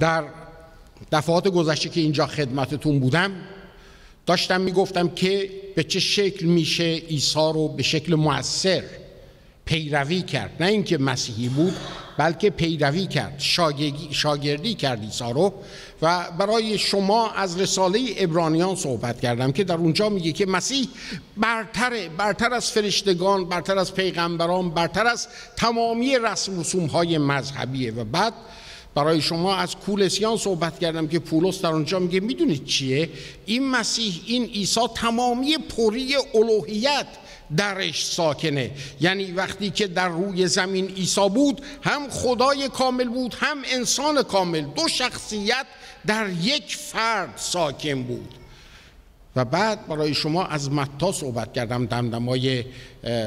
در دفعات گذشته که اینجا خدمتتون بودم داشتم می‌گفتم که به چه شکل میشه عیسی رو به شکل موثر پیروی کرد. نه اینکه مسیحی بود بلکه پیروی کرد شاگردی کرد عیسی رو. و برای شما از رساله ابرانیان صحبت کردم که در اونجا میگه که مسیح برتر برتر از فرشتگان برتر از پیغمبران برتر از تمامی رسم رسوم های مذهبیه. و بعد برای شما از کولسیان صحبت کردم که پولس در اونجا میگه می‌دونید چیه؟ این مسیح این عیسی تمامی پری الوهیت درش ساکنه. یعنی وقتی که در روی زمین عیسی بود هم خدای کامل بود هم انسان کامل. دو شخصیت در یک فرد ساکن بود. و بعد برای شما از متا صحبت کردم دمدمای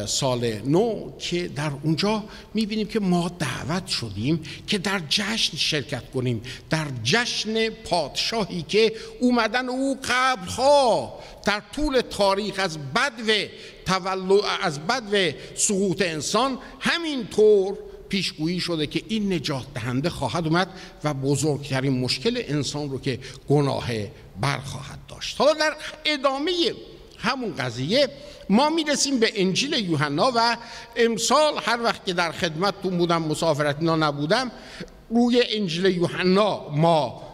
سال نو که در اونجا می‌بینیم که ما دعوت شدیم که در جشن شرکت کنیم در جشن پادشاهی که اومدن او قبلها در طول تاریخ از بدو تولد از بدو سقوط انسان همینطور پیشگویی شده که این نجات دهنده خواهد اومد و بزرگترین مشکل انسان رو که گناه برخواهد داشت. حالا در ادامه همون قضیه ما می‌رسیم به انجیل یوحنا و امسال هر وقت که در خدمتتون بودم مسافرت نبودم روی انجیل یوحنا ما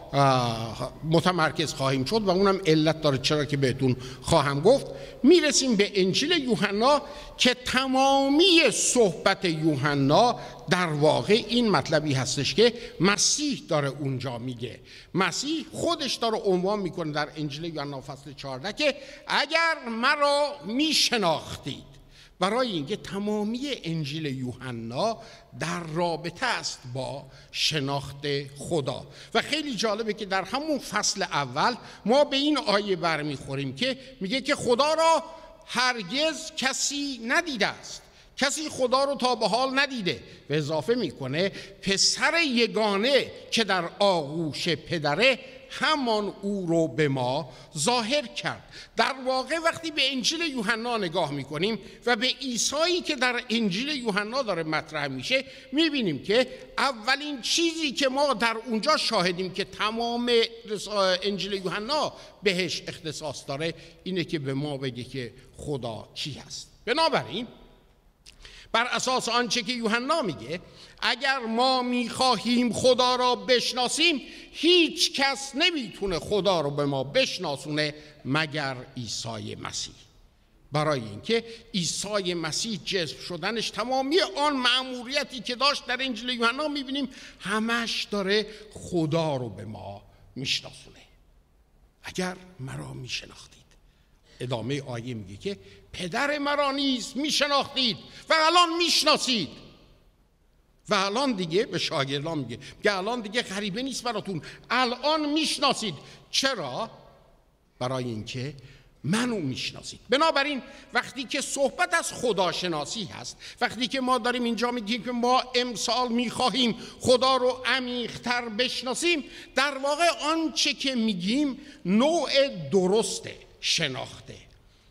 متمرکز خواهیم شد و اونم علت داره. چرا که بهتون خواهم گفت؟ می‌رسیم به انجیل یوحنا که تمامی صحبت یوحنا در واقع این مطلبی هستش که مسیح داره اونجا میگه. مسیح خودش داره عنوان می‌کنه در انجیل یوحنا فصل 14 که اگر مرا میشناختید برای اینکه تمامی انجیل یوحنا در رابطه است با شناخت خدا. و خیلی جالبه که در همون فصل اول ما به این آیه برمیخوریم که میگه که خدا را هرگز کسی ندیده است. کسی خدا رو تا به حال ندیده و اضافه می‌کنه پسر یگانه که در آغوش پدره همان او رو به ما ظاهر کرد. در واقع وقتی به انجیل یوحنا نگاه می‌کنیم و به عیسایی که در انجیل یوحنا داره مطرح میشه می‌بینیم که اولین چیزی که ما در اونجا شاهدیم که تمام انجیل یوحنا بهش اختصاص داره اینه که به ما بگه که خدا کی هست. بنابراین بر اساس آنچه که یوحنا میگه اگر ما می‌خواهیم خدا را بشناسیم هیچ کس نمی‌تونه خدا رو به ما بشناسونه مگر عیسی مسیح. برای اینکه عیسی مسیح جذب شدنش تمامی آن معموریتی که داشت در انجیل یوحنا می‌بینیم همش داره خدا رو به ما میشناسونه. اگر مرا میشناختید. ادامه آیه میگه که پدر مرا نیز میشناختید و الان می‌شناسید. و الان دیگه به شاگردان میگه. که الان دیگه غریبه نیست براتون. الان می‌شناسید. چرا؟ برای اینکه منو می‌شناسید. بنابراین وقتی که صحبت از خداشناسی هست وقتی که ما داریم اینجا میگیم که ما امسال می‌خواهیم خدا رو عمیقتر بشناسیم در واقع آنچه که میگیم نوع درسته شناخته.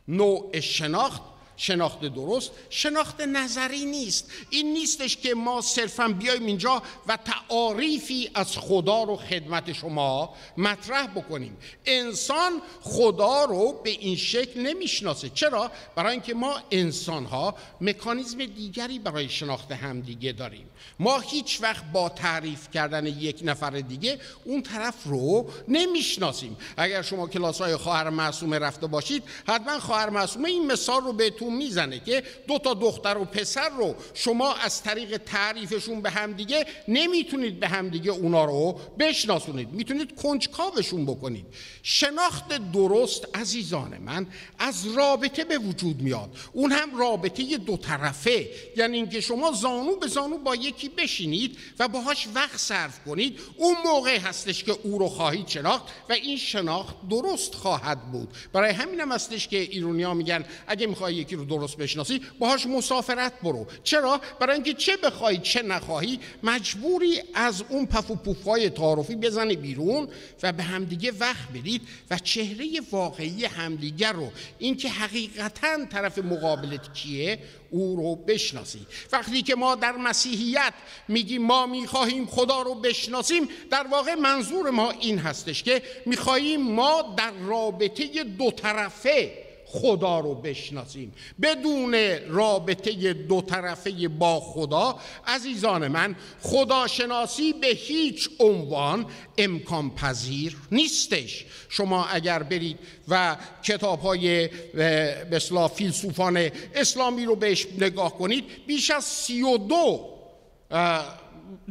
نوع شناخت شناخت درست شناخت نظری نیست. این نیستش که ما صرفا بیایم اینجا و تعاریفی از خدا رو خدمت شما مطرح بکنیم. انسان خدا رو به این شکل نمی‌شناسه. چرا؟ برای اینکه ما انسان ها مکانیزم دیگری برای شناخت همدیگه داریم. ما هیچ وقت با تعریف کردن یک نفر دیگه اون طرف رو نمی‌شناسیم. اگر شما کلاس های خواهر معصومه رفته باشید حتما خواهر معصومه این مثال رو بهتون می‌زنه که دو تا دختر و پسر رو شما از طریق تعریفشون به همدیگه نمی‌تونید به همدیگه اونا رو بشناسونید. می‌تونید کنجکاوشون بکنید. شناخت درست عزیزان من از رابطه به وجود میاد. اون هم رابطه دو طرفه. یعنی اینکه شما زانو به زانو با یکی بشینید و باهاش وقت صرف کنید. اون موقع هستش که او رو خواهید شناخت و این شناخت درست خواهد بود. برای همین هم هستش که ایرونیا میگن اگه می‌خوای یکی یکی رو درست بشناسی باهاش مسافرت برو. چرا؟ برای اینکه چه بخوای چه نخواهی مجبوری از اون پف و پوفای تعارفی بزنی بیرون و به همدیگه وقت بدید و چهره واقعی همدیگه رو اینکه حقیقتا طرف مقابلت کیه او رو بشناسی. وقتی که ما در مسیحیت میگیم ما می‌خواهیم خدا رو بشناسیم در واقع منظور ما این هستش که می‌خواهیم ما در رابطه دو طرفه خدا رو بشناسیم. بدون رابطه دو طرفه با خدا عزیزان من خداشناسی به هیچ عنوان امکان پذیر نیستش. شما اگر برید و کتاب های به فیلسوفان اسلامی رو بهش نگاه کنید بیش از سی و دو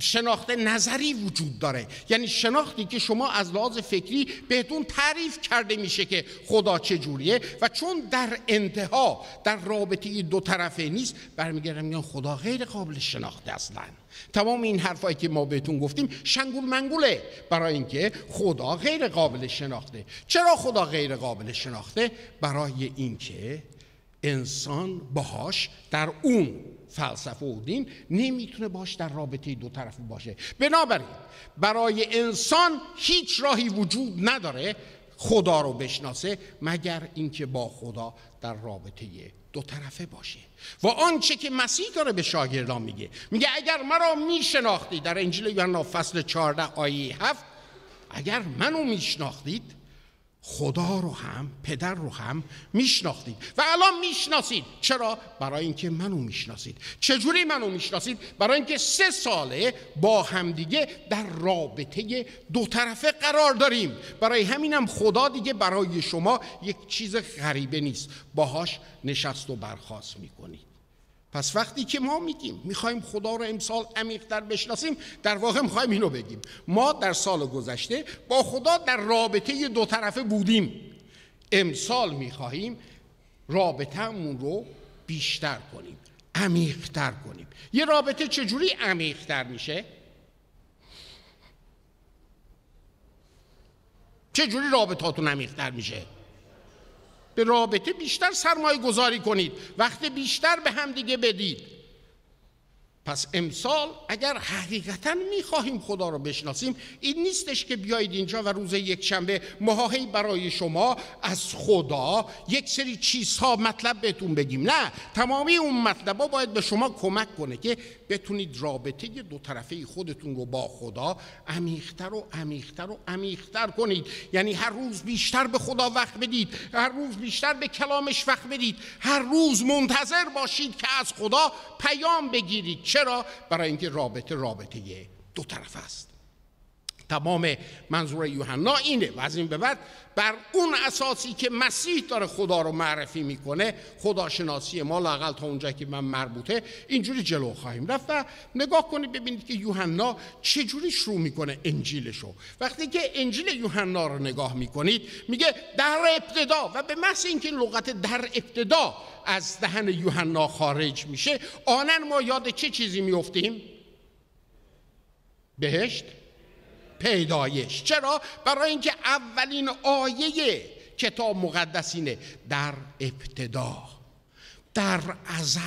شناخت نظری وجود داره. یعنی شناختی که شما از لحاظ فکری بهتون تعریف کرده میشه که خدا چجوریه و چون در انتها در رابطه دو طرفه نیست برمیگردم میگن خدا غیر قابل شناخته اصلا. تمام این حرفایی که ما بهتون گفتیم شنگول منگوله برای اینکه خدا غیر قابل شناخته. چرا خدا غیر قابل شناخته؟ برای اینکه انسان باهاش در اون فلسفه و دین نمی‌تونه باش در رابطه دو طرفه باشه. بنابراین برای انسان هیچ راهی وجود نداره خدا رو بشناسه مگر اینکه با خدا در رابطه دو طرفه باشه. و آنچه که مسیح داره به شاگردان میگه میگه اگر مرا میشناختی در انجیل یوحنا فصل 14 آیه 7 اگر منو میشناختید خدا رو هم پدر رو هم میشناختید. و الان می‌شناسید. چرا؟ برای اینکه منو می‌شناسید. چجوری منو می‌شناسید؟ برای اینکه سه ساله با همدیگه در رابطه دو طرفه قرار داریم. برای همینم خدا دیگه برای شما یک چیز غریبه نیست. باهاش نشست و برخواست می‌کنید. پس وقتی که ما میگیم می‌خوایم خدا رو امسال عمیقتر بشناسیم در واقع می‌خوایم اینو بگیم. ما در سال گذشته با خدا در رابطه دو طرفه بودیم. امسال می‌خواهیم رابطهمون رو بیشتر کنیم عمیقتر کنیم. یه رابطه چجوری عمیقتر میشه؟ چجوری رابطاتون عمیقتر میشه؟ به رابطه بیشتر سرمایه گذاری کنید. وقت بیشتر به هم دیگه بدید. پس امسال اگر حقیقتا می‌خواهیم خدا رو بشناسیم این نیستش که بیایید اینجا و روز یک شنبه ماهی برای شما از خدا یک سری چیزها مطلب بهتون بگیم. نه تمامی اون مطلب باید به شما کمک کنه که بتونید رابطه دو طرفه خودتون رو با خدا عمیقتر و عمیقتر و عمیقتر کنید. یعنی هر روز بیشتر به خدا وقت بدید هر روز بیشتر به کلامش وقت بدید هر روز منتظر باشید که از خدا پیام بگیرید. چرا؟ برای اینکه رابطه رابطه دو طرف است. تمام منظور یوحنا اینه. و از این به بعد بر اون اساسی که مسیح داره خدا رو معرفی می‌کنه خداشناسی ما لاقل تا اونجا که من مربوطه اینجوری جلو خواهیم رفت و نگاه کنید ببینید که یوحنا چجوری شروع می‌کنه انجیلشو. وقتی که انجیل یوحنا رو نگاه می‌کنید میگه در ابتدا و به محض اینکه لغت در ابتدا از دهن یوحنا خارج میشه آنن ما یاد چه چیزی میفتیم بهشت؟ پیدایش. چرا؟ برای اینکه اولین آیه کتاب مقدسینه در ابتدا در ازل.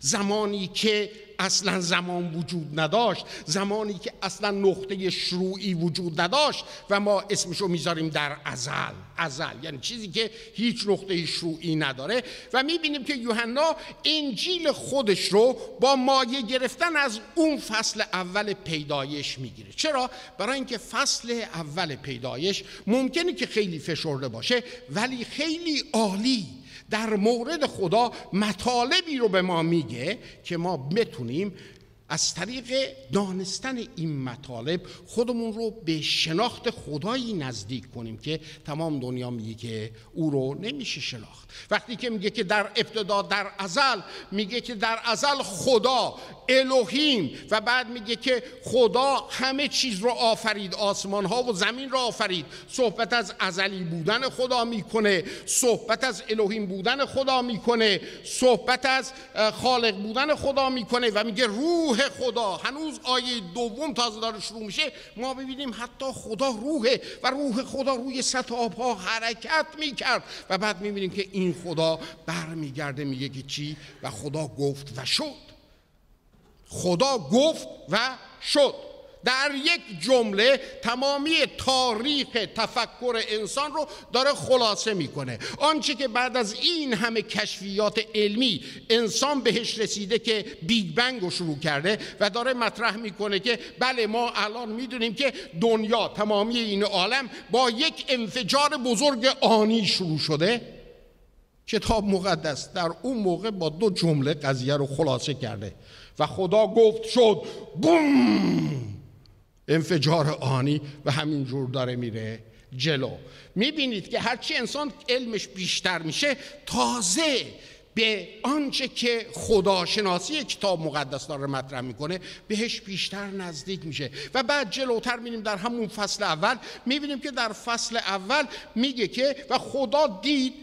زمانی که اصلا زمان وجود نداشت زمانی که اصلا نقطه شروعی وجود نداشت و ما اسمشو می‌ذاریم در ازل. ازل یعنی چیزی که هیچ نقطه شروعی نداره. و می‌بینیم که یوحنا انجیل خودش رو با مایه گرفتن از اون فصل اول پیدایش می‌گیره. چرا؟ برای اینکه فصل اول پیدایش ممکنه که خیلی فشرده باشه ولی خیلی عالی. در مورد خدا مطالبی رو به ما میگه که ما بتونیم از طریق دانستن این مطالب خودمون رو به شناخت خدایی نزدیک کنیم که تمام دنیا میگه که او رو نمیشه شناخت. وقتی که میگه که در ابتدا در ازل میگه که در ازل خدا الوهیم و بعد میگه که خدا همه چیز رو آفرید آسمان ها و زمین رو آفرید. صحبت از ازلی بودن خدا می‌کنه صحبت از الوهیم بودن خدا می‌کنه صحبت از خالق بودن خدا می‌کنه و میگه روح روح خدا. هنوز آیه دوم تازه داره شروع میشه. ما ببینیم حتی خدا روحه و روح خدا روی سطح آبها حرکت می‌کرد. و بعد می‌بینیم که این خدا برمیگرده میگه که چی؟ و خدا گفت و شد. خدا گفت و شد. در یک جمله تمامی تاریخ تفکر انسان رو داره خلاصه می‌کنه. آنچه که بعد از این همه کشفیات علمی انسان بهش رسیده که بیگ بنگ رو شروع کرده و داره مطرح می‌کنه که بله ما الان می‌دونیم که دنیا تمامی این عالم با یک انفجار بزرگ آنی شروع شده. کتاب مقدس در اون موقع با دو جمله قضیه رو خلاصه کرده و خدا گفت شد بوم! انفجار آنی و همینجور داره میره جلو. می‌بینید که هرچی انسان علمش بیشتر میشه تازه به آنچه که خداشناسی کتاب مقدس داره مطرح می‌کنه بهش بیشتر نزدیک میشه. و بعد جلوتر می‌بینیم در همون فصل اول می‌بینیم که در فصل اول میگه که و خدا دید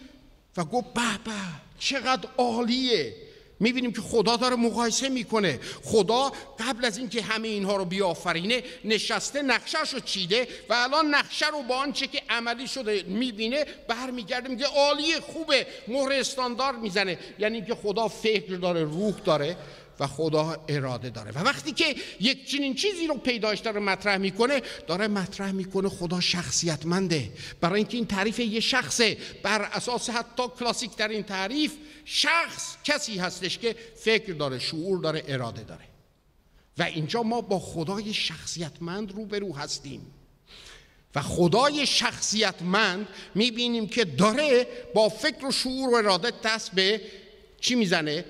و گفت به به چقدر عالیه. می‌بینیم که خدا داره مقایسه می‌کنه. خدا قبل از اینکه همه اینها رو بیافرینه نشسته نقشهش رو چیده و الان نقشه رو با آنچه که عملی شده می‌بینه برمیگرده میگه عالیه خوبه مهر استاندار می‌زنه. یعنی اینکه خدا فکر داره روح داره. و خدا اراده داره. و وقتی که یک چنین چیزی رو پیدایش داره مطرح می‌کنه داره مطرح می‌کنه خدا شخصیتمنده. برای اینکه این تعریف یه شخصه بر اساس حتی کلاسیک در این تعریف شخص کسی هستش که فکر داره شعور داره اراده داره. و اینجا ما با خدای شخصیتمند روبرو هستیم. و خدای شخصیتمند می‌بینیم که داره با فکر و شعور و اراده دست به چی می‌زنه؟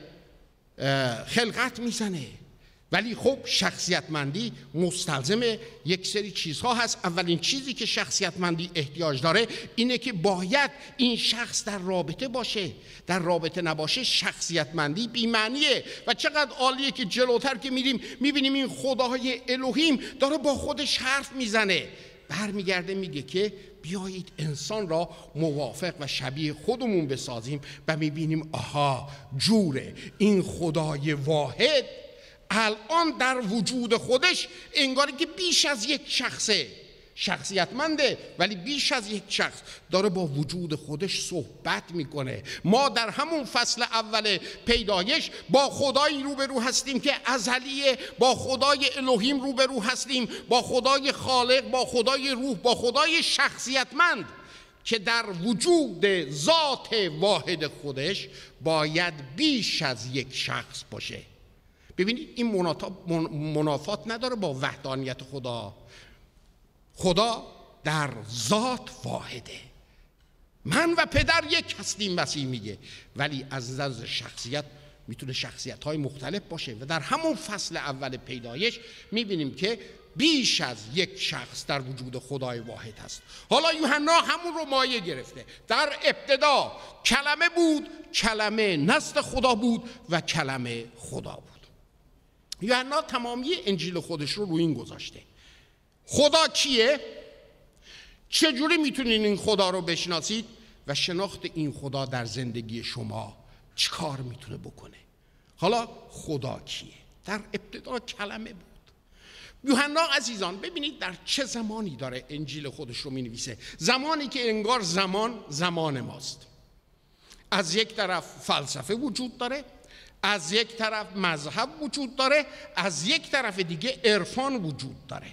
خلقت می‌زنه. ولی خب شخصیتمندی مستلزم یک سری چیزها هست. اولین چیزی که شخصیتمندی احتیاج داره اینه که باید این شخص در رابطه باشه. در رابطه نباشه شخصیتمندی بیمعنیه. و چقدر عالیه که جلوتر که میریم می‌بینیم این خداهای الوهیم داره با خودش حرف می‌زنه. برمیگرده میگه که بیایید انسان را موافق و شبیه خودمون بسازیم و می‌بینیم آها جوره. این خدای واحد الان در وجود خودش انگاری که بیش از یک شخصه. شخصیتمنده ولی بیش از یک شخص داره با وجود خودش صحبت می‌کنه. ما در همون فصل اول پیدایش با خدایی روبرو هستیم که ازلیه با خدای الوهیم روبرو هستیم با خدای خالق با خدای روح با خدای شخصیتمند که در وجود ذات واحد خودش باید بیش از یک شخص باشه. ببینید این منافات نداره با وحدانیت خدا. خدا در ذات واحده. من و پدر یک هستیم مسیح میگه. ولی از نظر شخصیت می‌تونه شخصیت های مختلف باشه و در همون فصل اول پیدایش می‌بینیم که بیش از یک شخص در وجود خدای واحد هست. حالا یوحنا همون رو مایه گرفته. در ابتدا کلمه بود کلمه نزد خدا بود و کلمه خدا بود. یوحنا تمامی انجیل خودش رو روی این گذاشته. خدا کیه؟ چجوری می‌تونین این خدا رو بشناسید؟ و شناخت این خدا در زندگی شما چی کار می‌تونه بکنه؟ حالا خدا کیه؟ در ابتدا کلمه بود یوحنا عزیزان ببینید در چه زمانی داره انجیل خودش رو می زمانی که انگار زمان زمان ماست از یک طرف فلسفه وجود داره از یک طرف مذهب وجود داره از یک طرف دیگه عرفان وجود داره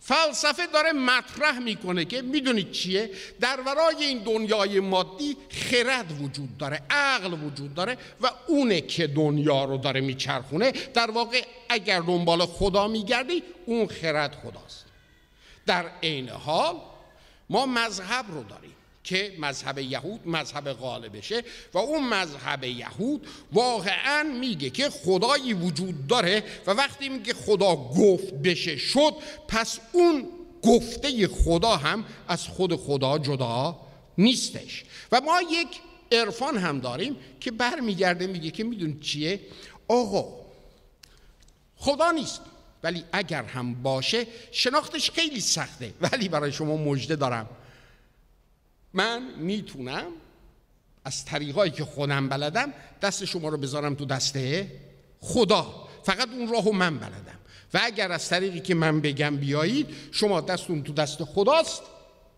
فلسفه داره مطرح می‌کنه که می‌دونید چیه؟ در ورای این دنیای مادی خرد وجود داره عقل وجود داره و اونه که دنیا رو داره میچرخونه در واقع اگر دنبال خدا میگردی اون خرد خداست. در عین حال ما مذهب رو داریم. که مذهب یهود مذهب غالبشه و اون مذهب یهود واقعا میگه که خدایی وجود داره و وقتی میگه خدا گفت بشه شد پس اون گفته خدا هم از خود خدا جدا نیستش. و ما یک عرفان هم داریم که برمیگرده میگه که می‌دونید چیه؟ آقا خدا نیست ولی اگر هم باشه شناختش خیلی سخته ولی برای شما مژده دارم. من می‌تونم از طریقایی که خودم بلدم دست شما رو بذارم تو دسته خدا. فقط اون راهو من بلدم. و اگر از طریقی که من بگم بیایید شما دستون تو دست خداست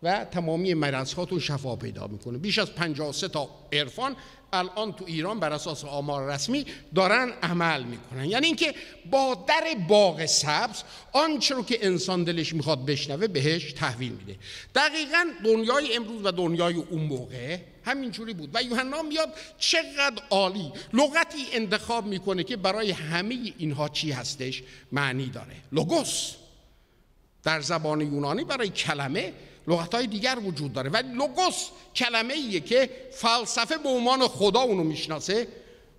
و تمامی مرضهاتون شفا پیدا می‌کنه. بیش از 53 تا عرفان الان تو ایران بر اساس آمار رسمی دارن عمل می‌کنن. یعنی اینکه با در باغ سبز آنچه رو که انسان دلش می‌خواد بشنوه بهش تحویل میده. دقیقا دنیای امروز و دنیای اون موقع همینجوری بود. و یوحنا میاد چقدر عالی لغتی انتخاب می‌کنه که برای همه اینها چی هستش؟ معنی داره. لوگوس در زبان یونانی برای کلمه لغت های دیگر وجود داره. ولی لوگوس کلمه ایه که فلسفه به عنوان خدا اونو می‌شناسه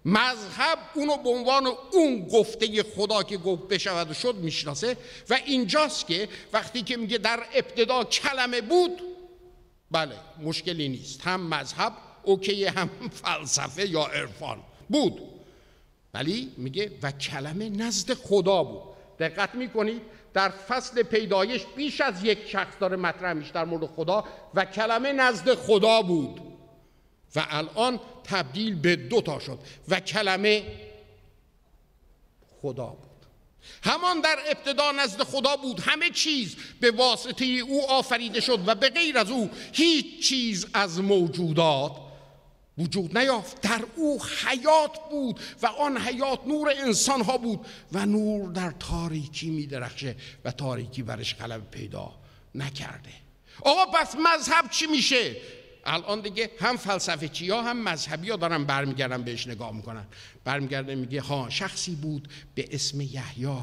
مذهب اونو به عنوان اون گفته خدا که گفت بشود و شد می‌شناسه. و اینجاست که وقتی که میگه در ابتدا کلمه بود بله مشکلی نیست. هم مذهب اوکی هم فلسفه یا عرفان بود. ولی میگه و کلمه نزد خدا بود. دقت می‌کنید؟ در فصل پیدایش بیش از یک شخص داره مطرح میشه در مورد خدا و کلمه نزد خدا بود. و الان تبدیل به دو تا شد و کلمه خدا بود. همان در ابتدا نزد خدا بود همه چیز به واسطه او آفریده شد و به غیر از او هیچ چیز از موجودات وجود نیافت. در او حیات بود و آن حیات نور انسان ها بود و نور در تاریکی می درخشه و تاریکی برش غلب پیدا نکرده. آقا پس مذهب چی میشه؟ الان دیگه هم فلسفه ها هم مذهبی ها دارن برمیگردن بهش نگاه می‌کنن. برمیگرده میگه ها شخصی بود به اسم یحیی.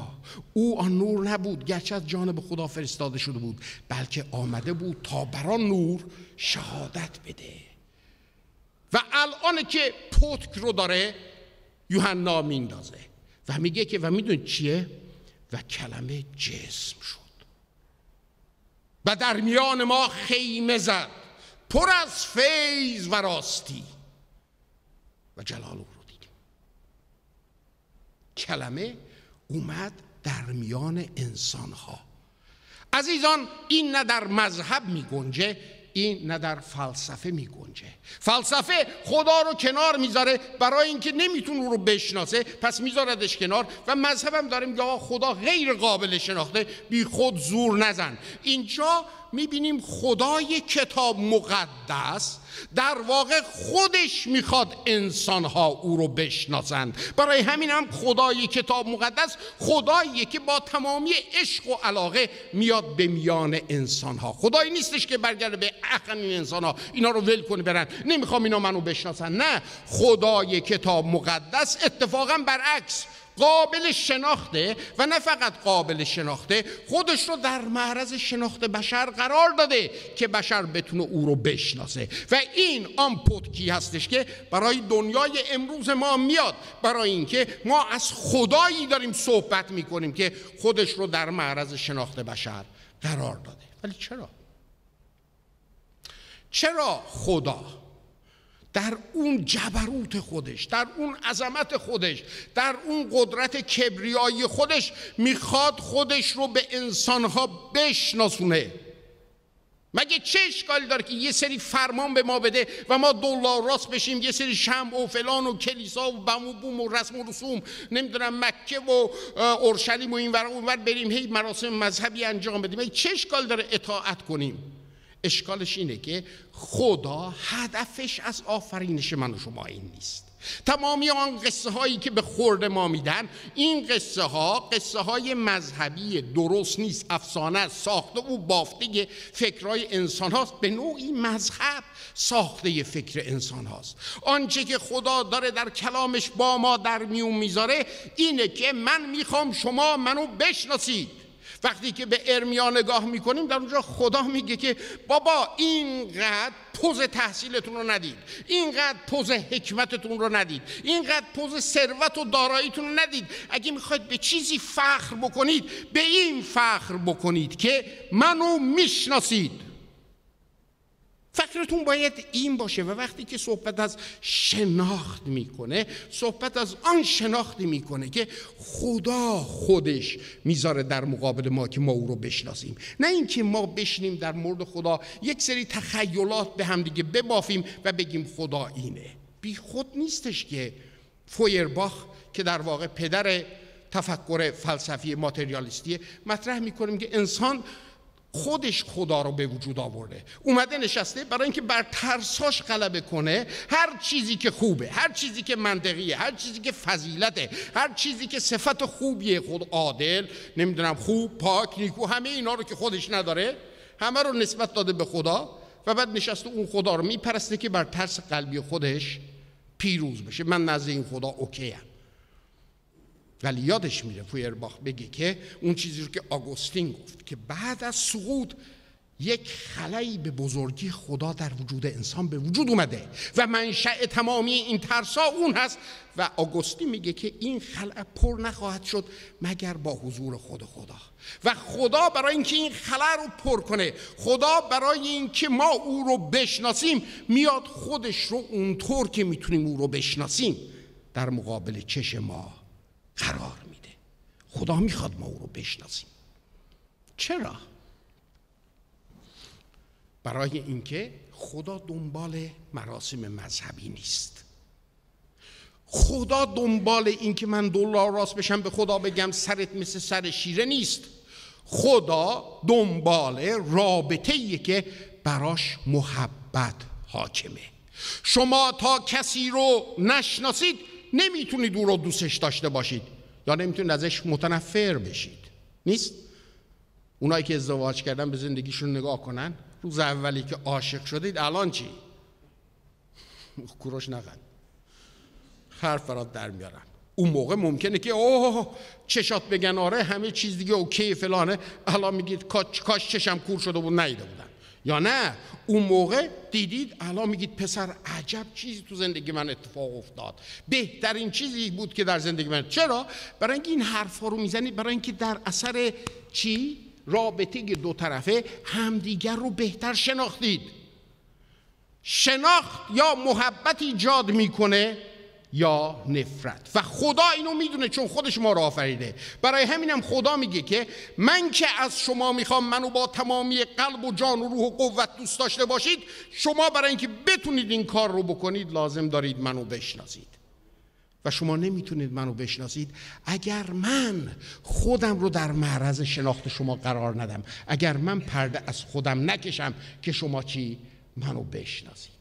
او آن نور نبود گرچه از جانب خدا فرستاده شده بود بلکه آمده بود تا بران نور شهادت بده. و الان که پتک رو داره یوحنا میندازه و میگه که و میدون چیه؟ و کلمه جسم شد. و در میان ما خیمه زد پر از فیض و راستی. و جلال او رو دیدیم کلمه اومد در میان انسان ها عزیزان این نه در مذهب می گنجه این نه در فلسفه می گنجه فلسفه خدا رو کنار می‌ذاره برای اینکه نمی‌تونه او رو بشناسه پس میذاردش کنار و مذهبم داره میگه خدا غیر قابل شناخته بی خود زور نزن. اینجا می‌بینیم خدای کتاب مقدس در واقع خودش می‌خواد انسانها او رو بشناسند. برای همین هم خدای کتاب مقدس خداییه که با تمامی عشق و علاقه میاد به میان انسانها. خدایی نیستش که برگرده به اخن این انسانها. اینا رو ول کنه برن. نمی‌خوام اینا منو بشناسن. نه. خدای کتاب مقدس اتفاقا برعکس. قابل شناخته و نه فقط قابل شناخته خودش رو در معرض شناخت بشر قرار داده که بشر بتونه او رو بشناسه. و این آن پتکی هستش که برای دنیای امروز ما میاد. برای اینکه ما از خدایی داریم صحبت می‌کنیم که خودش رو در معرض شناخت بشر قرار داده. ولی چرا؟ چرا خدا در اون جبروت خودش در اون عظمت خودش در اون قدرت کبریایی خودش می‌خواد خودش رو به انسانها بشناسونه. مگه چه اشکالی داره که یه سری فرمان به ما بده و ما دلار راست بشیم یه سری شم و فلان و کلیسا و بم و بوم و رسم و رسوم نمی‌دونم مکه و اورشلیم و این ور بریم هی مراسم مذهبی انجام بدیم؟ چه اشکالی داره اطاعت کنیم؟ اشکالش اینه که خدا هدفش از آفرینش من و شما این نیست. تمامی آن قصه هایی که به خورد ما میدن این قصه ها قصه های مذهبی درست نیست افسانه ساخته و بافته فکرهای انسان هاست به نوعی مذهب ساخته فکر انسان هاست آنچه که خدا داره در کلامش با ما در میون می‌ذاره اینه که من می‌خوام شما منو بشناسید. وقتی که به ارمیا نگاه می‌کنیم در اونجا خدا میگه که بابا اینقدر پوز تحصیلتون رو ندید. اینقدر پوز حکمتتون رو ندید. اینقدر پوز ثروت و داراییتون رو ندید. اگه می‌خواید به چیزی فخر بکنید به این فخر بکنید که منو می‌شناسید. فکرتون باید این باشه و وقتی که صحبت از شناخت می‌کنه صحبت از آن شناختی می‌کنه که خدا خودش می‌ذاره در مقابل ما که ما او رو بشناسیم. نه اینکه ما بشنیم در مورد خدا یک سری تخیلات به هم دیگه ببافیم و بگیم خدا اینه. بی خود نیستش که فویرباخ که در واقع پدر تفکر فلسفی ماتریالیستی مطرح می‌کنیم که انسان خودش خدا رو به وجود آورده. اومده نشسته برای اینکه بر ترساش غلبه کنه. هر چیزی که خوبه هر چیزی که منطقیه هر چیزی که فضیلته هر چیزی که صفت خوبیه خود عادل نمی‌دونم خوب پاک نیکو همه اینا رو که خودش نداره همه رو نسبت داده به خدا و بعد نشسته اون خدا رو میپرسته که بر ترس قلبی خودش پیروز بشه. من نزد این خدا اوکیم. ولی یادش میره فویرباخ بگه که اون چیزی رو که آگوستین گفت که بعد از سقوط یک خلایی به بزرگی خدا در وجود انسان به وجود اومده و منشأ تمامی این ترسا اون هست و آگوستین میگه که این خلع پر نخواهد شد مگر با حضور خود خدا. و خدا برای اینکه این خلع رو پر کنه خدا برای اینکه ما او رو بشناسیم میاد خودش رو اونطور که می‌تونیم او رو بشناسیم در مقابل چش ما. قرار میده. خدا می‌خواد ما او رو بشناسیم. چرا؟ برای اینکه خدا دنبال مراسم مذهبی نیست. خدا دنبال اینکه من دلار راست بشم به خدا بگم سرت مثل سر شیره نیست. خدا دنبال رابطه که براش محبت حاکمه. شما تا کسی رو نشناسید نمی‌تونید او رو دوستش داشته باشید. یا نمی‌تونید ازش متنفر بشید. نیست؟ اونایی که ازدواج کردن به زندگیشون نگاه کنن روز اولی که عاشق شدید الان چی؟ کوروش نقد حرف فرات در میارن اون موقع ممکنه که اوه چشات بگن آره همه چیز دیگه اوکی فلانه. الان میگید کاش چشم کور شده بود نیده بودن یا نه؟ اون موقع دیدید الان میگید پسر عجب چیزی تو زندگی من اتفاق افتاد. بهترین چیزی بود که در زندگی من. چرا؟ برای اینکه این حرفا رو می‌زنید برای اینکه در اثر چی؟ رابطه دو طرفه همدیگر رو بهتر شناختید. شناخت یا محبت ایجاد می‌کنه یا نفرت. و خدا اینو می‌دونه چون خودش ما رو آفریده. برای همینم خدا میگه که من که از شما می‌خوام منو با تمامی قلب و جان و روح و قوت دوست داشته باشید شما برای اینکه بتونید این کار رو بکنید لازم دارید منو بشناسید. و شما نمی‌تونید منو بشناسید اگر من خودم رو در معرض شناخت شما قرار ندم. اگر من پرده از خودم نکشم که شما چی؟ منو بشناسید.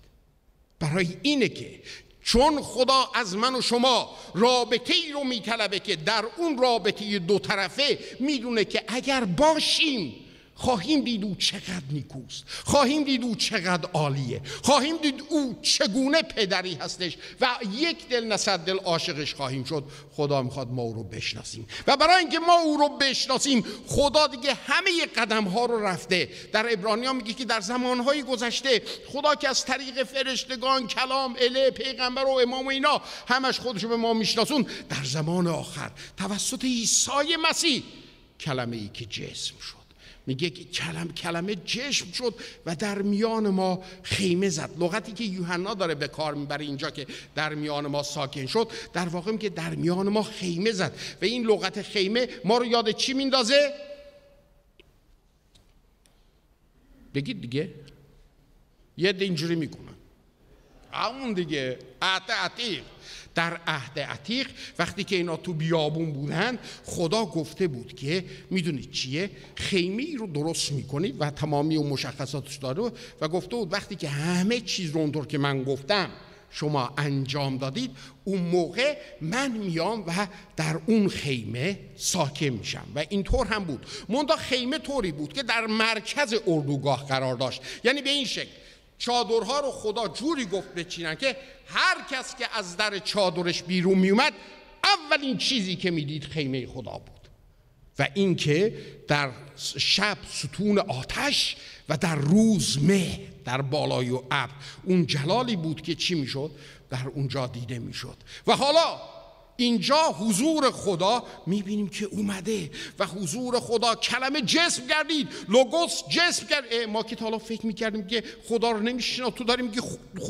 برای اینه که چون خدا از من و شما رابطه ای رو میطلبه که در اون رابطه دو طرفه می‌دونه که اگر باشیم خواهیم دید او چقدر نیکوست. خواهیم دید او چقدر عالیه. خواهیم دید او چگونه پدری هستش و یک دل نصد دل عاشقش خواهیم شد. خدا می‌خواد ما او رو بشناسیم. و برای اینکه ما او رو بشناسیم خدا دیگه همه قدم ها رو رفته. در ابرانیا میگه که در زمانهای گذشته خدا که از طریق فرشتگان کلام اله پیغمبر و امام و اینا همش خودشو به ما میشناسون. در زمان آخر توسط عیسی مسیح کلمه ای که جسم شد. میگه که کلم کلمه جشم شد و در میان ما خیمه زد. لغتی که یوحنا داره به کار می‌بره اینجا که در میان ما ساکن شد در واقع میگه در میان ما خیمه زد. و این لغت خیمه ما رو یاد چی میندازه؟ بگید دیگه. یه اینجوری می‌کنن همون دیگه. عهد عتیق. در عهد عتیق وقتی که اینا تو بیابون بودن خدا گفته بود که می‌دونید چیه؟ خیمه رو درست می‌کنید و تمامی اون مشخصاتش داره و گفته بود وقتی که همه چیز رو اونطور که من گفتم شما انجام دادید اون موقع من میام و در اون خیمه ساکن میشم. و اینطور هم بود. موندا خیمه طوری بود که در مرکز اردوگاه قرار داشت. یعنی به این شکل. چادرها رو خدا جوری گفت بچینن که هر کس که از در چادرش بیرون میومد اولین چیزی که می‌دید خیمه خدا بود. و اینکه در شب ستون آتش و در روز مه در بالای و ابر اون جلالی بود که چی می‌شد؟ در اونجا دیده می‌شد. و حالا اینجا حضور خدا می‌بینیم که اومده و حضور خدا کلمه جسم گردید لوگوس جسم کرد ما که حالا فکر می‌کردیم که خدا رو نمیشنا تو داریم که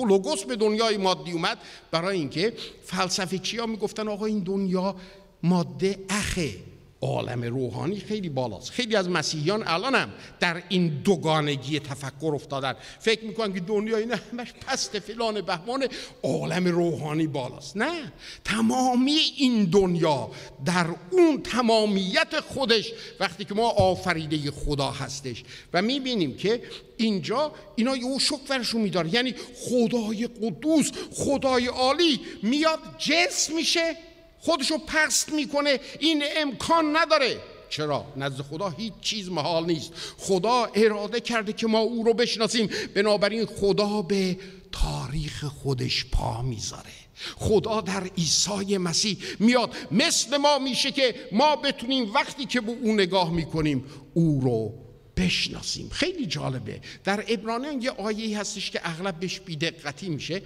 لوگوس به دنیای مادی اومد. برای اینکه فلسفه چیا می‌گفتن؟ آقا این دنیا ماده اخه. عالم روحانی خیلی بالاست. خیلی از مسیحیان الانم در این دوگانگی تفکر افتادن. فکر می‌کنن که دنیا این همش پست فلان بهمان عالم روحانی بالاست. نه. تمامی این دنیا در اون تمامیت خودش وقتی که ما آفریده خدا هستش. و می‌بینیم که اینجا اینا یه شک ورشون میداره. یعنی خدای قدوس خدای عالی میاد جنس میشه خودشو پست می‌کنه این امکان نداره. چرا؟ نزد خدا هیچ چیز محال نیست. خدا اراده کرده که ما او رو بشناسیم. بنابراین خدا به تاریخ خودش پا می‌ذاره. خدا در عیسی مسیح میاد. مثل ما میشه که ما بتونیم وقتی که به او نگاه می‌کنیم او رو بشناسیم. خیلی جالبه. در ابرانیان یه آیه هستش که اغلب بهش بیدقتی میشه.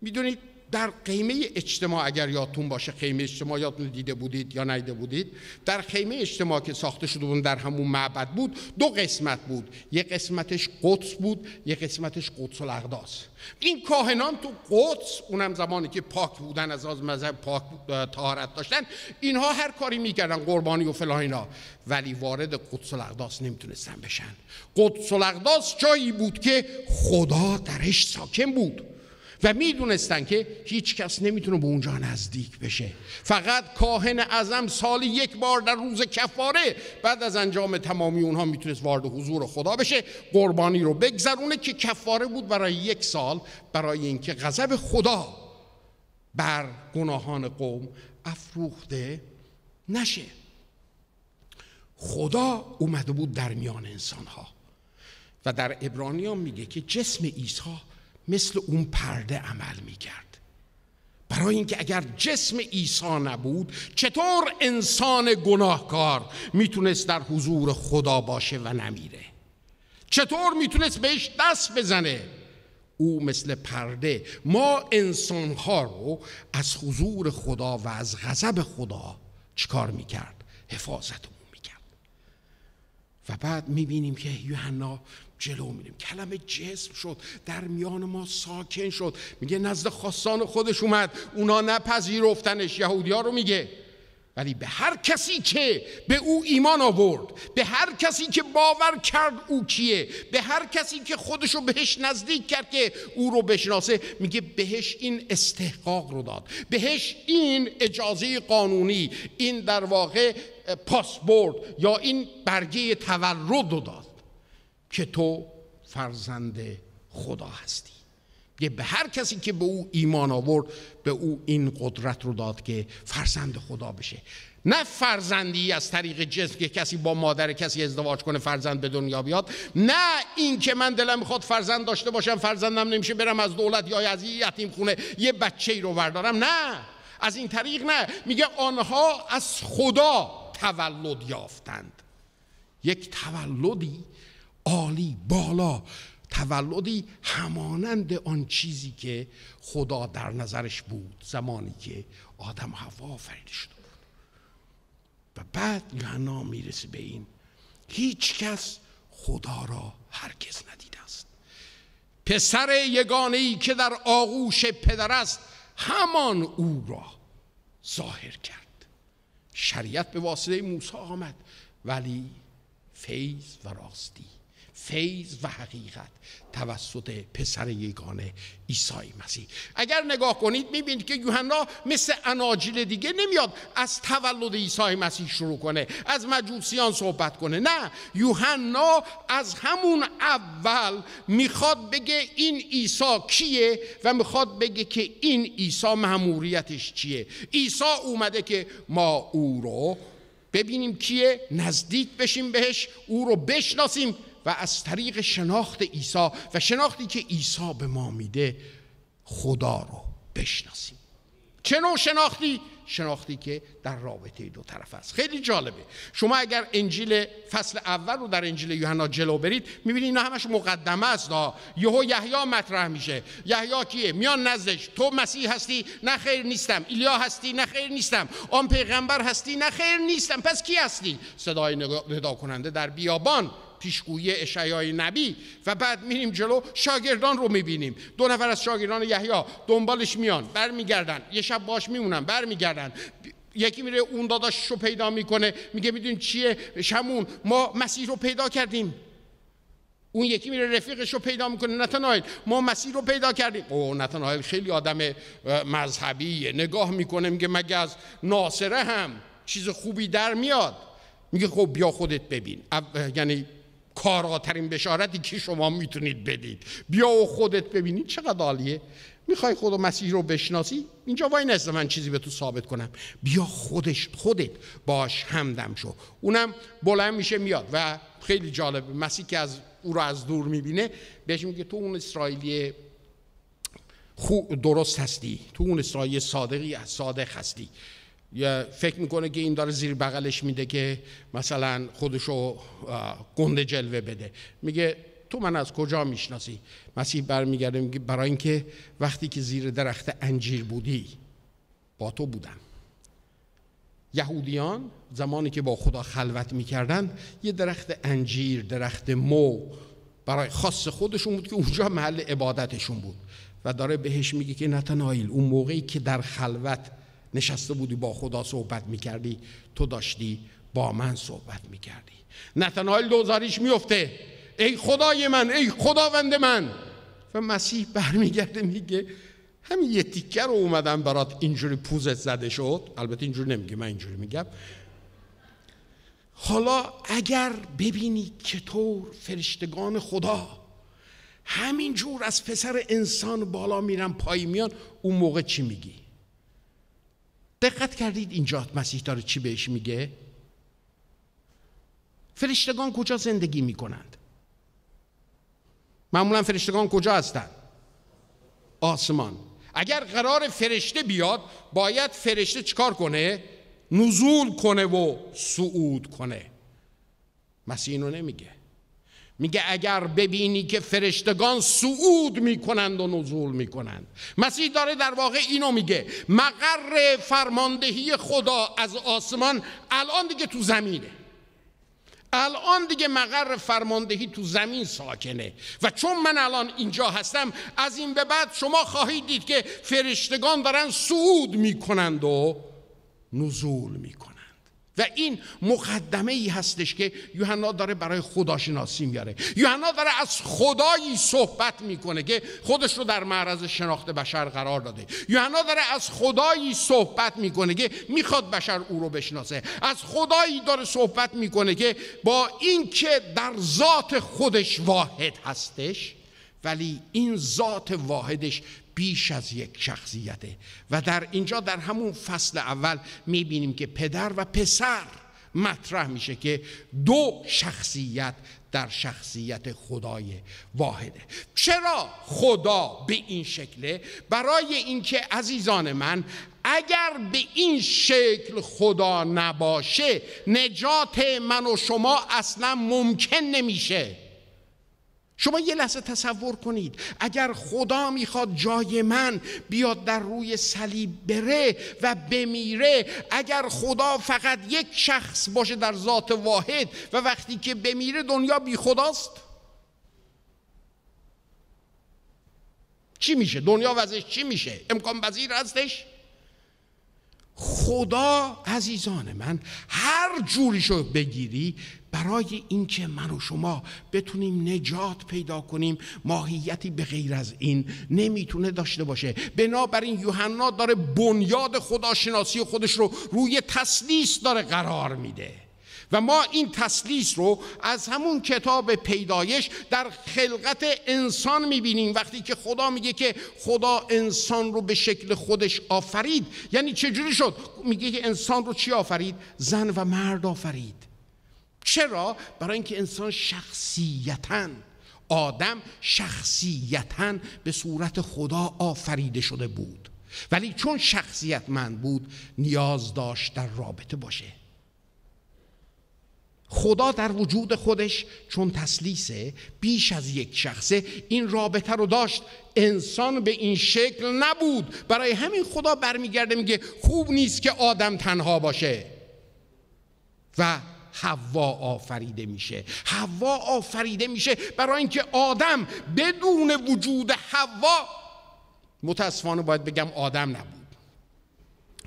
می‌دونید در قیمه اجتماع اگر یادتون باشه قیمه اجتماع یادتون دیده بودید یا نیده بودید در قیمه اجتماع که ساخته شده بود در همون معبد بود دو قسمت بود. یک قسمتش قدس بود یک قسمتش قدس الاقداس. این کاهنان تو قدس اونم زمانی که پاک بودن از از مذهب پاک طهارت داشتن اینها هر کاری می‌کردن قربانی و فلان اینا. ولی وارد قدس الاقداس نمی‌تونستن بشن. قدس الاقداس جایی بود که خدا درش ساکن بود. و می‌دونستن که هیچ کس نمی‌تونه به اونجا نزدیک بشه. فقط کاهن اعظم سالی یک بار در روز کفاره بعد از انجام تمامی اونها می‌تونست وارد حضور خدا بشه قربانی رو بگذرونه که کفاره بود برای یک سال برای اینکه غضب خدا بر گناهان قوم افروخته نشه. خدا اومده بود در میان انسان ها و در ابرانیان میگه که جسم عیسی مثل اون پرده عمل می کرد برای اینکه اگر جسم عیسی نبود چطور انسان گناهکار می‌تونست در حضور خدا باشه و نمیره؟ چطور می‌تونست بهش دست بزنه؟ او مثل پرده ما انسانها رو از حضور خدا و از غضب خدا چیکار می‌کرد؟ حفاظتمون می‌کرد. و بعد می‌بینیم که یوحنا جلو میریم. کلمه جسم شد. در میان ما ساکن شد. میگه نزد خواستان خودش اومد. اونا نپذیرفتنش. یهودی رو میگه. ولی به هر کسی که به او ایمان آورد به هر کسی که باور کرد او کیه به هر کسی که خودشو بهش نزدیک کرد که او رو بشناسه میگه بهش این استحقاق رو داد. بهش این اجازه قانونی این در واقع پاسپورت یا این برگه تولد رو داد. که تو فرزند خدا هستی. یه به هر کسی که به او ایمان آورد به او این قدرت رو داد که فرزند خدا بشه. نه فرزندی از طریق جسم که کسی با مادر کسی ازدواج کنه فرزند به دنیا بیاد نه این که من دلم می‌خواد فرزند داشته باشم فرزندم نمیشه برم از دولت یا از یتیم خونه یه بچه ای رو بردارم. نه از این طریق نه. میگه آنها از خدا تولد یافتند. یک تولدی عالی بالا. تولدی همانند آن چیزی که خدا در نظرش بود زمانی که آدم هوا آفریده شده بود. و بعد یوحنا می‌رسه به این هیچ کس خدا را هرگز ندیده است. پسر یگانه ای که در آغوش پدر است همان او را ظاهر کرد. شریعت به واسطه موسی آمد ولی فیض و راستی فیض و حقیقت توسط پسر یگانه عیسی مسیح. اگر نگاه کنید می‌بینید که یوحنا مثل اناجیل دیگه نمیاد از تولد عیسی مسیح شروع کنه از مجوسیان صحبت کنه. نه یوحنا از همون اول می‌خواد بگه این عیسی کیه و می‌خواد بگه که این عیسی مأموریتش چیه. عیسی اومده که ما او رو ببینیم کیه نزدیک بشیم بهش او رو بشناسیم. و از طریق شناخت عیسی و شناختی که عیسی به ما میده خدا رو بشناسیم. چه نوع شناختی؟ شناختی که در رابطه دو طرف است. خیلی جالبه. شما اگر انجیل فصل اول رو در انجیل یوحنا جلو برید می‌بینید اینا همش مقدمه است. یهو یحیی مطرح میشه. یحیی کیه؟ میان نزدش. تو مسیح هستی؟ نه خیر نیستم. ایلیا هستی؟ نه خیر نیستم. آن پیغمبر هستی؟ نه خیر نیستم. پس کی هستی؟ صدای ندا کننده در بیابان. پیشگویی اشعای نبی و بعد میریم جلو شاگردان رو می‌بینیم. دو نفر از شاگردان یحیی دنبالش میان برمیگردن. یه شب باش میمونن برمیگردن. یکی میره اون داداشش رو پیدا می‌کنه. میگه میدون چیه؟ شمون ما مسیح رو پیدا کردیم. اون یکی میره رفیقش رو پیدا می‌کنه. نتانایل ما مسیح رو پیدا کردیم. او نتانایل خیلی آدم مذهبیه. نگاه می‌کنه میگه مگه از ناصره هم چیز خوبی در میاد؟ میگه خب بیا خودت ببین. یعنی کاراترین بشارتی که شما می‌تونید بدید. بیا و خودت ببینید چقدر عالیه. می‌خوای خود و مسیح رو بشناسی؟ اینجا وای نزد من چیزی به تو ثابت کنم. بیا خودش خودت باش همدم شو. اونم بلند میشه میاد و خیلی جالب. مسیح که از او رو از دور می‌بینه بهش میگه تو اون اسرائیلی درست هستی. تو اون اسرائیلی صادقی صادق هستی. یا فکر می‌کنه که این داره زیر بغلش میده که مثلا خودشو گنده جلوه بده. میگه تو من از کجا می‌شناسی؟ مسیح برمیگرده میگه برای اینکه وقتی که زیر درخت انجیر بودی با تو بودم. یهودیان زمانی که با خدا خلوت می‌کردن یه درخت انجیر درخت مو برای خاص خودشون بود که اونجا محل عبادتشون بود. و داره بهش میگه که نتنایل اون موقعی که در خلوت نشسته بودی با خدا صحبت می‌کردی؟ تو داشتی با من صحبت می‌کردی. نتنایل دوزاریش میفته. ای خدای من ای خداوند من. و مسیح برمیگرده میگه همین یه تیکه رو اومدم برات اینجوری پوزت زده شد. البته اینجوری نمیگه من اینجوری میگم. حالا اگر ببینی چطور فرشتگان خدا همین جور از پسر انسان بالا میرن پای میان اون موقع چی میگی؟ دقت کردید اینجا مسیح داره چی بهش میگه؟ فرشتگان کجا زندگی می‌کنند؟ معمولا فرشتگان کجا هستند؟ آسمان. اگر قرار فرشته بیاد باید فرشته چکار کنه؟ نزول کنه و صعود کنه. مسیح اینو نمیگه. میگه اگر ببینی که فرشتگان صعود می‌کنند و نزول می‌کنند. مسیح داره در واقع اینو میگه. مقر فرماندهی خدا از آسمان الان دیگه تو زمینه. الان دیگه مقر فرماندهی تو زمین ساکنه. و چون من الان اینجا هستم از این به بعد شما خواهید دید که فرشتگان دارن صعود می‌کنند و نزول می‌کنند. و این مقدمه ای هستش که یوحنا داره برای خداشناسی میاره. یوحنا داره از خدایی صحبت می‌کنه که خودش رو در معرض شناخت بشر قرار داده. یوحنا داره از خدایی صحبت می‌کنه که می‌خواد بشر او رو بشناسه. از خدایی داره صحبت می‌کنه که با اینکه در ذات خودش واحد هستش ولی این ذات واحدش بیش از یک شخصیته. و در اینجا در همون فصل اول می‌بینیم که پدر و پسر مطرح میشه که دو شخصیت در شخصیت خدای واحده. چرا خدا به این شکله؟ برای اینکه عزیزان من اگر به این شکل خدا نباشه نجات من و شما اصلا ممکن نمیشه. شما یه لحظه تصور کنید. اگر خدا می‌خواد جای من بیاد در روی صلیب بره و بمیره اگر خدا فقط یک شخص باشه در ذات واحد و وقتی که بمیره دنیا بی خداست؟ چی میشه؟ دنیا وضعش چی میشه؟ امکان پذیر هستش؟ خدا عزیزان من هر جوریشو بگیری برای اینکه من و شما بتونیم نجات پیدا کنیم ماهیتی به غیر از این نمی‌تونه داشته باشه. بنابراین یوحنا داره بنیاد خداشناسی خودش رو روی تسلیس داره قرار میده. و ما این تسلیس رو از همون کتاب پیدایش در خلقت انسان می‌بینیم. وقتی که خدا میگه که خدا انسان رو به شکل خودش آفرید یعنی چجوری شد؟ میگه که انسان رو چی آفرید؟ زن و مرد آفرید. چرا؟ برای اینکه انسان شخصیتا آدم شخصیتا به صورت خدا آفریده شده بود. ولی چون شخصیت من بود نیاز داشت در رابطه باشه. خدا در وجود خودش چون تسلیسه بیش از یک شخصه این رابطه رو داشت. انسان به این شکل نبود. برای همین خدا برمیگرده میگه خوب نیست که آدم تنها باشه. و حوا آفریده میشه. حوا آفریده میشه برای اینکه آدم بدون وجود حوا متاسفانه باید بگم آدم نبود.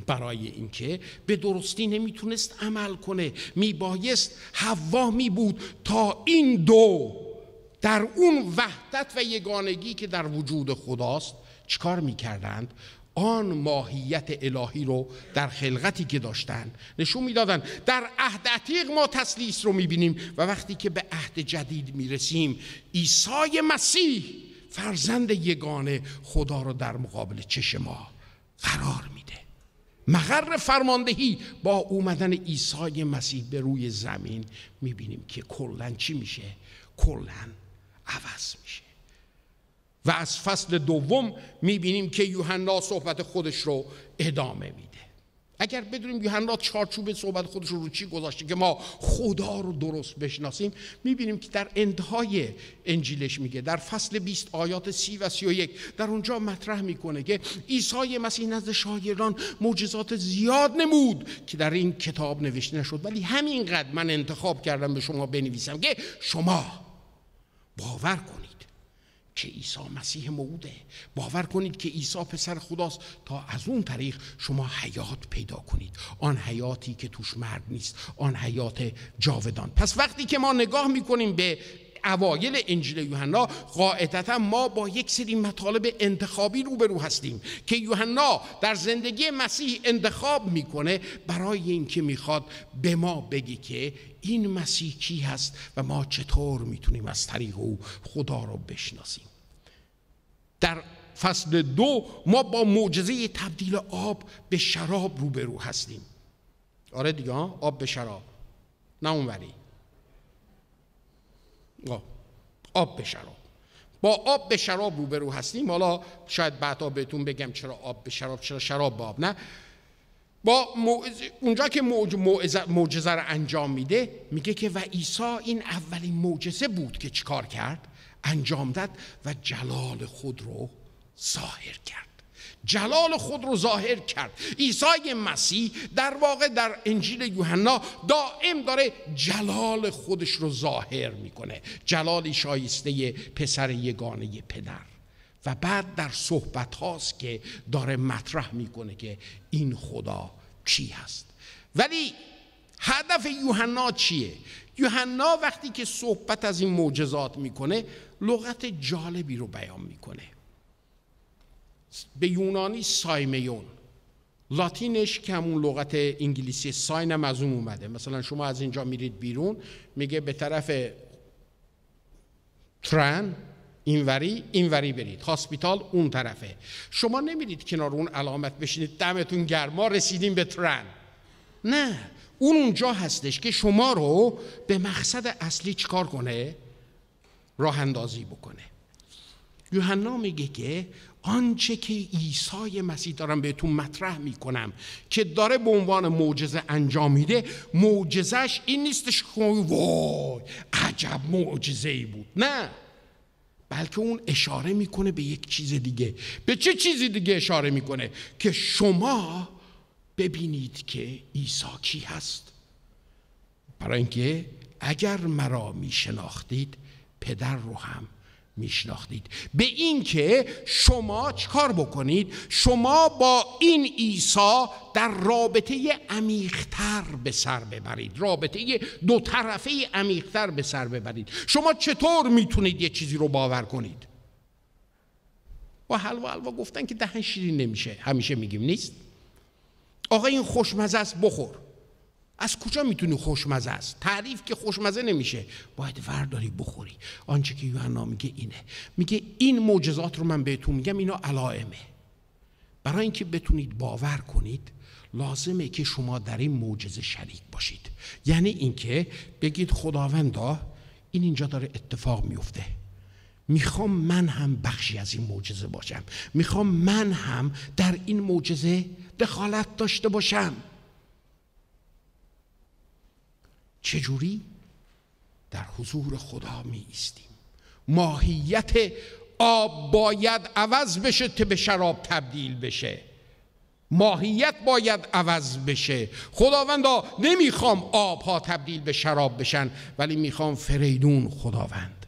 برای اینکه به درستی نمی‌تونست عمل کنه. میبایست حوا می بود تا این دو در اون وحدت و یگانگی که در وجود خداست چیکار می‌کردند؟ آن ماهیت الهی رو در خلقتی که داشتن نشون می‌دادن. در عهد عتیق ما تسلیس رو می‌بینیم و وقتی که به عهد جدید می‌رسیم عیسی مسیح فرزند یگانه خدا رو در مقابل چش ما قرار میده. مقر فرماندهی با اومدن عیسی مسیح به روی زمین می‌بینیم که کلا چی میشه؟ کلا عوض میشه. و از فصل دوم می‌بینیم که یوحنا صحبت خودش رو ادامه میده. اگر بدونیم یوحنا چارچوب صحبت خودش رو رو چی گذاشته که ما خدا رو درست بشناسیم می‌بینیم که در انتهای انجیلش میگه در فصل 20 آیات 30 و 31 در اونجا مطرح می‌کنه که عیسی مسیح نزد شاگردان معجزات زیاد نمود که در این کتاب نوشته نشد. ولی همینقدر من انتخاب کردم به شما بنویسم که شما باور کنید. که عیسی مسیح موعوده باور کنید که عیسی پسر خداست. تا از اون طریق شما حیات پیدا کنید. آن حیاتی که توش مرد نیست. آن حیات جاودان. پس وقتی که ما نگاه می‌کنیم به اوایل انجیل یوحنا قاعدتا ما با یک سری مطالب انتخابی روبرو هستیم که یوحنا در زندگی مسیح انتخاب می‌کنه برای اینکه می‌خواد به ما بگی که این مسیح کی هست و ما چطور می‌تونیم از طریق او خدا رو بشناسیم. در فصل دو ما با معجزه تبدیل آب به شراب روبرو هستیم. آره دیگه آب به شراب. نه اونوری آب به شراب. با آب به شراب روبرو هستیم. حالا شاید بعدا بهتون بگم چرا آب به شراب چرا شراب به آب نه؟ با اونجا که معجزه رو انجام میده میگه که و عیسی این اولین معجزه بود که چیکار کرد؟ انجام داد و جلال خود رو ظاهر کرد. جلال خود رو ظاهر کرد. عیسی مسیح در واقع در انجیل یوحنا دائم داره جلال خودش رو ظاهر می‌کنه. جلالی شایسته پسر یگانه پدر. و بعد در صحبت هاست که داره مطرح می‌کنه که این خدا کی هست. ولی هدف یوحنا چیه؟ یوحنا وقتی که صحبت از این معجزات می‌کنه لغت جالبی رو بیان می‌کنه. به یونانی سایمیون. لاتینش که همون لغت انگلیسی ساین هم از اون اومده. مثلا شما از اینجا میرید بیرون میگه به طرف ترن اینوری اینوری برید. هاسپیتال اون طرفه. شما نمیرید کنار اون علامت بشینید دمتون گرما رسیدیم به ترن. نه اون اونجا هستش که شما رو به مقصد اصلی چکار کنه؟ راه اندازی بکنه. یوحنا میگه که آنچه که عیسی مسیح دارم بهتون مطرح می‌کنم که داره به عنوان معجزه انجام میده معجزش این نیستش که وای عجب معجزه ای بود. نه. بلکه اون اشاره می‌کنه به یک چیز دیگه. به چه چیزی دیگه اشاره می‌کنه؟ که شما ببینید که عیسی کی هست. برای اینکه اگر مرا میشناختید پدر رو هم میشناختید. به این که شما چکار بکنید؟ شما با این عیسی در رابطه عمیقتر به سر ببرید. رابطه دو طرفه عمیقتر به سر ببرید. شما چطور می‌تونید یه چیزی رو باور کنید؟ با حلوا حلوا گفتن که دهن شیرین نمیشه. همیشه میگیم نیست؟ آقا این خوشمزه است بخور. از کجا می‌تونی خوشمزه است؟ تعریف که خوشمزه نمیشه. باید ورداری بخوری. آنچه که یوحنا میگه اینه. میگه این معجزات رو من بهتون میگم اینا علائمه. برای اینکه بتونید باور کنید لازمه که شما در این معجزه شریک باشید. یعنی اینکه بگید خداوندا این اینجا داره اتفاق میفته می‌خوام من هم بخشی از این معجزه باشم. می‌خوام من هم در این معجزه دخالت داشته باشم. چجوری؟ در حضور خدا می ایستیم ماهیت آب باید عوض بشه تا به شراب تبدیل بشه. ماهیت باید عوض بشه. خداوندا نمی‌خوام آب ها تبدیل به شراب بشن ولی می‌خوام فریدون خداوند.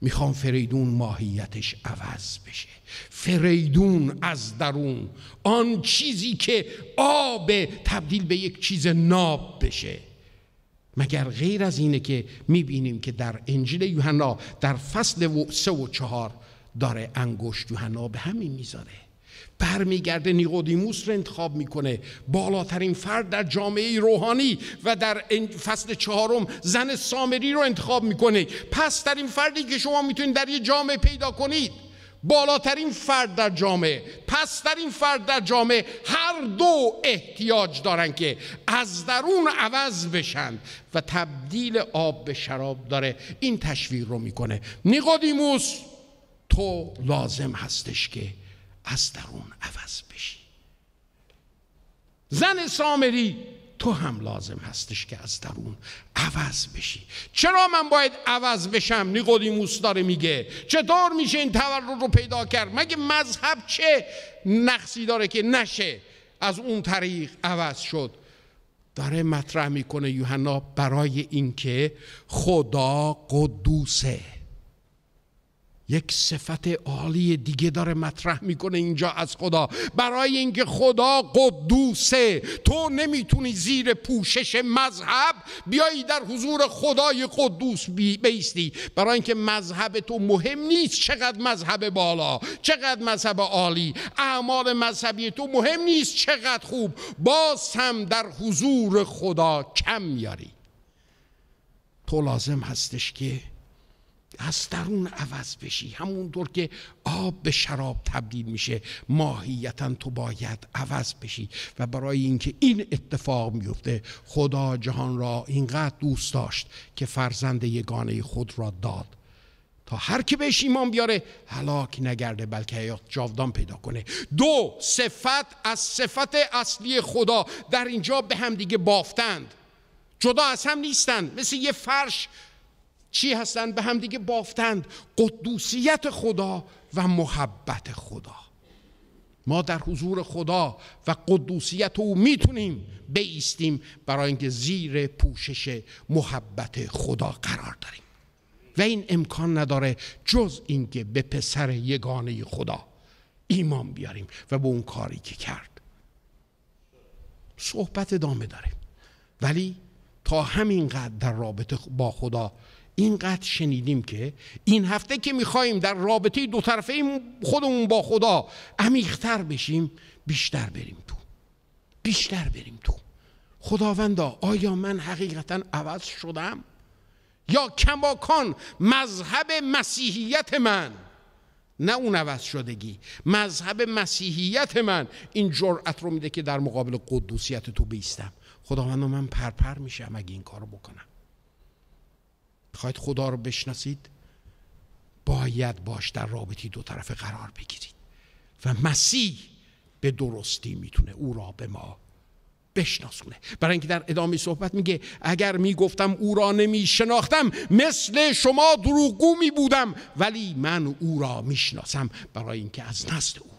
می‌خوام فریدون ماهیتش عوض بشه. فریدون از درون آن چیزی که آب تبدیل به یک چیز ناب بشه. مگر غیر از اینه که می‌بینیم که در انجیل یوحنا در فصل سه و چهار داره انگشت یوحنا به همین می‌ذاره. برمیگرده نیقودیموس رو انتخاب می‌کنه. بالاترین فرد در جامعه روحانی و در فصل چهارم زن سامری رو انتخاب می‌کنه. پس در این فردی که شما می‌تونید در یه جامعه پیدا کنید. بالاترین فرد در جامعه پس در این فرد در جامعه هر دو احتیاج دارن که از درون عوض بشن و تبدیل آب به شراب داره. این تشویق رو می‌کنه. نیقودیموس تو لازم هستش که از درون عوض بشی. زن سامری تو هم لازم هستش که از درون عوض بشی. چرا من باید عوض بشم؟ نیقودیموس داره میگه. چطور میشه این تورد رو پیدا کرد؟ مگه مذهب چه نقصی داره که نشه؟ از اون طریق عوض شد. داره مطرح می‌کنه یوحنا برای اینکه خدا قدوسه. یک صفت عالی دیگه داره مطرح می‌کنه اینجا از خدا. برای اینکه خدا قدوسه تو نمی‌تونی زیر پوشش مذهب بیایی در حضور خدای قدوس بیستی. برای اینکه مذهب تو مهم نیست چقدر مذهب بالا چقدر مذهب عالی. اعمال مذهبی تو مهم نیست چقدر خوب. باز هم در حضور خدا کم میاری. تو لازم هستش که از درون عوض بشی. همونطور که آب به شراب تبدیل میشه. ماهیتا تو باید عوض بشی. و برای اینکه این اتفاق میفته خدا جهان را اینقدر دوست داشت که فرزند یگانه خود را داد. تا هر که بهش ایمان بیاره هلاک نگرده بلکه حیات جاودان پیدا کنه. دو صفت از صفت اصلی خدا. در اینجا به هم دیگه بافتند. جدا از هم نیستند. مثل یه فرش چی هستند؟ به هم دیگه بافتند. قدوسیت خدا و محبت خدا. ما در حضور خدا و قدوسیت او می‌تونیم بیستیم برای اینکه زیر پوشش محبت خدا قرار داریم. و این امکان نداره جز اینکه به پسر یگانه خدا ایمان بیاریم و به اون کاری که کرد. صحبت ادامه داریم ولی تا همینقدر در رابطه با خدا اینقدر شنیدیم که این هفته که می‌خواهیم در رابطه دو طرفه خودمون با خدا عمیقتر بشیم بیشتر بریم تو. بیشتر بریم تو. خداوندا آیا من حقیقتا عوض شدم؟ یا کماکان مذهب مسیحیت من؟ نه اون عوض شدگی مذهب مسیحیت من این جرأت رو میده که در مقابل قدوسیت تو بیستم. خداوندا من پرپر میشم اگه این کارو بکنم. می‌خواید خدا رو بشناسید باید باش در رابطی دو طرفه قرار بگیرید و مسیح به درستی می‌تونه او را به ما بشناسونه. برای اینکه در ادامه صحبت میگه اگر می‌گفتم او را نمیشناختم مثل شما دروغگو می بودم ولی من او را می‌شناسم. برای اینکه از نزد او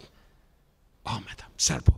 آمدم. سرپا